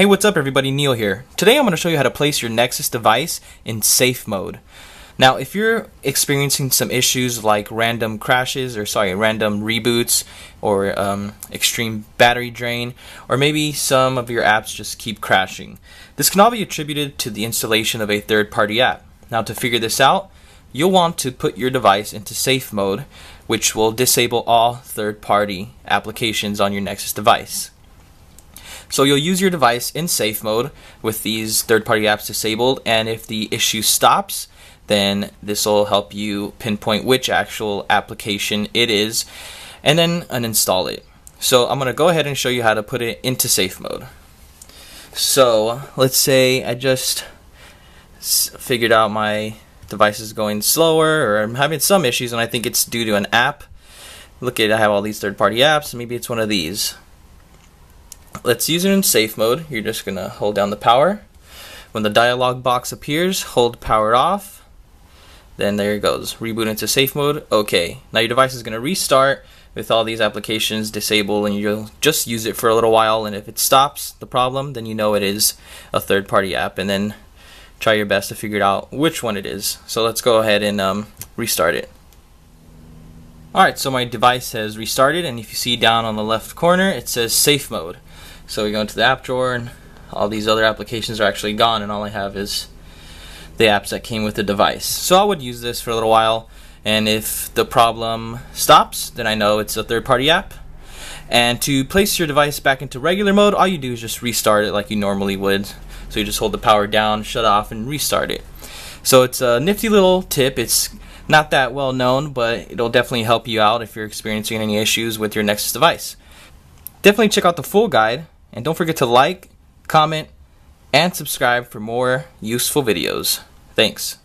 Hey, what's up everybody, Neil here. Today I'm going to show you how to place your Nexus device in safe mode. Now, if you're experiencing some issues like random crashes, or sorry, random reboots, or um, extreme battery drain, or maybe some of your apps just keep crashing, this can all be attributed to the installation of a third-party app. Now, to figure this out, you'll want to put your device into safe mode, which will disable all third-party applications on your Nexus device. So you'll use your device in safe mode with these third-party apps disabled, and if the issue stops, then this will help you pinpoint which actual application it is, and then uninstall it. So I'm going to go ahead and show you how to put it into safe mode. So let's say I just figured out my device is going slower or I'm having some issues and I think it's due to an app. Look at I have all these third-party apps. Maybe it's one of these let's use it in safe mode. You're just going to hold down the power. When the dialog box appears, hold power off. Then there it goes. Reboot into safe mode. Okay. Now your device is going to restart with all these applications disabled and you'll just use it for a little while and if it stops the problem then you know it is a third-party app and then try your best to figure out which one it is. So let's go ahead and um, restart it. Alright, so my device has restarted and if you see down on the left corner it says safe mode. So we go into the app drawer and all these other applications are actually gone and all I have is the apps that came with the device. So I would use this for a little while and if the problem stops then I know it's a third-party app. And to place your device back into regular mode all you do is just restart it like you normally would. So you just hold the power down, shut off and restart it. So it's a nifty little tip. It's not that well known, but it'll definitely help you out if you're experiencing any issues with your Nexus device. Definitely check out the full guide and don't forget to like, comment, and subscribe for more useful videos. Thanks.